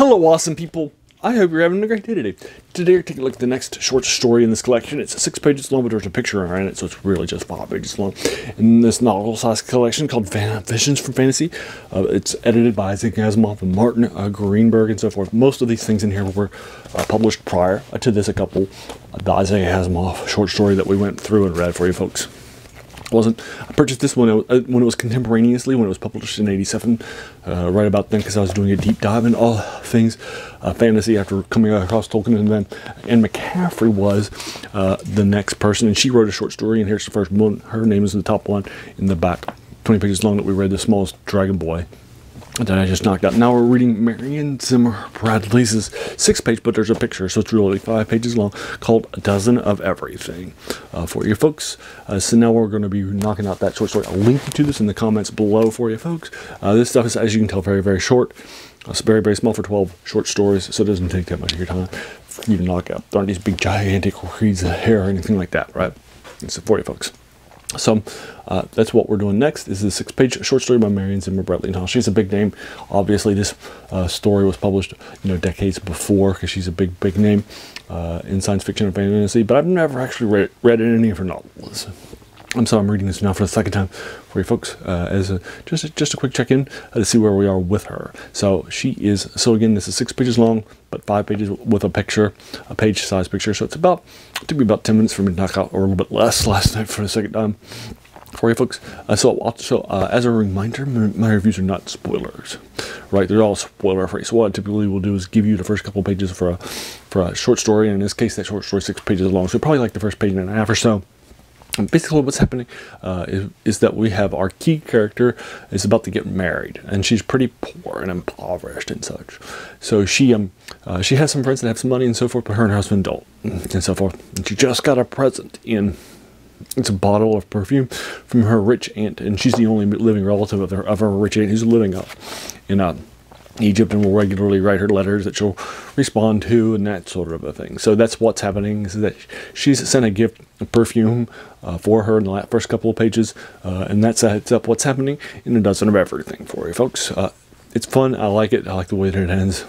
Hello, awesome people. I hope you're having a great day today. Today, we're taking a look at the next short story in this collection. It's six pages long, but there's a picture in it, so it's really just five pages long. In this novel-sized collection called Fan- Visions from Fantasy, uh, it's edited by Isaac Asimov and Martin uh, Greenberg and so forth. Most of these things in here were uh, published prior to this. A couple, uh, the Isaac Asimov short story that we went through and read for you folks wasn't. I purchased this one uh, when it was contemporaneously, when it was published in '87, uh, right about then, because I was doing a deep dive in all things uh, fantasy after coming across Tolkien, and then Anne McCaffrey was uh, the next person, and she wrote a short story, and here's the first one. Her name is the top one in the back, 20 pages long that we read, the smallest dragon boy that I just knocked out. Now we're reading Marion Zimmer Bradley's six page, but there's a picture, so it's really five pages long, called A Dozen of Everything uh, for you folks. Uh, so now we're going to be knocking out that short story. I'll link you to this in the comments below for you folks. Uh, this stuff is, as you can tell, very, very short. It's very, very small for 12 short stories, so it doesn't take that much of your time you to knock out. There aren't these big, gigantic reads of hair or anything like that, right? It's for you folks. So uh, that's what we're doing next. Is a six-page short story by Marion Zimmer Bradley. Now she's a big name. Obviously, this uh, story was published, you know, decades before because she's a big, big name uh, in science fiction and fantasy. But I've never actually read, read any of her novels. I'm sorry, I'm reading this now for the second time for you folks uh, as a, just a, just a quick check in uh, to see where we are with her. So she is so again this is six pages long, but five pages with a picture, a page size picture. So it's about it took me about ten minutes for me to knock out, or a little bit less last night for the second time for you folks. Uh, so also uh, as a reminder, my reviews are not spoilers, right? They're all spoiler free. So what I typically will do is give you the first couple pages for a for a short story, and in this case, that short story six pages long. So probably like the first page and a half or so and basically what's happening uh, is, is, that we have our key character is about to get married and she's pretty poor and impoverished and such. So she um uh, she has some friends that have some money and so forth but her and her husband don't and so forth. And she just got a present in it's a bottle of perfume from her rich aunt and she's the only living relative of her, of her rich aunt who's living up in uh, Egypt and will regularly write her letters that she'll respond to and that sort of a thing. So that's what's happening is that she's sent a gift of perfume uh, for her in the first couple of pages, uh, and that sets up what's happening in a dozen of everything for you folks. Uh, it's fun. I like it. I like the way that it ends.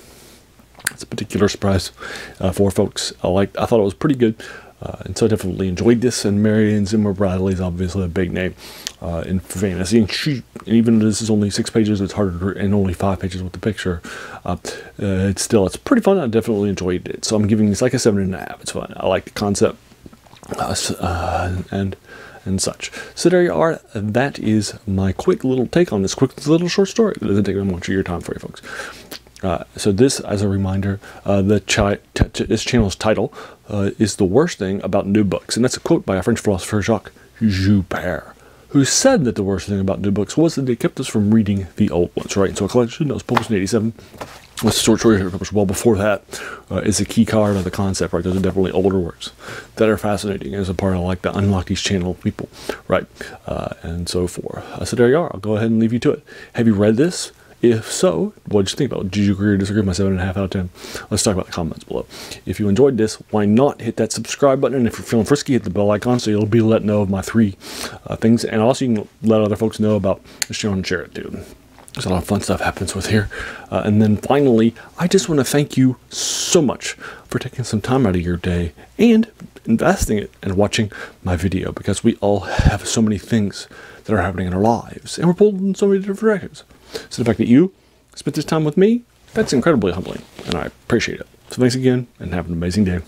It's a particular surprise uh, for folks. I like. I thought it was pretty good. Uh, and so I definitely enjoyed this. And Marion Zimmer Bradley is obviously a big name uh, in fantasy. And she, even though this is only six pages, it's harder and only five pages with the picture. Uh, uh, it's still it's pretty fun. I definitely enjoyed it. So I'm giving this like a seven and a half. It's fun. I like the concept uh, uh, and and such. So there you are. That is my quick little take on this quick little short story. It doesn't take much of your time for you folks. Uh, so this, as a reminder, uh, the chi- this channel's title uh, is the worst thing about new books, and that's a quote by a French philosopher Jacques Joubert, who said that the worst thing about new books was that they kept us from reading the old ones. Right, and so a collection that was published in '87. With short story published well before that uh, is a key card of the concept, right? Those are definitely older works that are fascinating as a part of like the Unlock These channel people, right? Uh, and so forth. so there you are. I'll go ahead and leave you to it. Have you read this? If so, what did you think about it? Did you agree or disagree with my 7.5 out of 10? Let's talk about the comments below. If you enjoyed this, why not hit that subscribe button? And if you're feeling frisky, hit the bell icon so you'll be let know of my three uh, things. And also, you can let other folks know about the show and share it too. There's a lot of fun stuff happens with here. Uh, and then finally, I just want to thank you so much for taking some time out of your day and investing it and watching my video because we all have so many things that are happening in our lives and we're pulled in so many different directions. So the fact that you spent this time with me, that's incredibly humbling, and I appreciate it. So thanks again, and have an amazing day.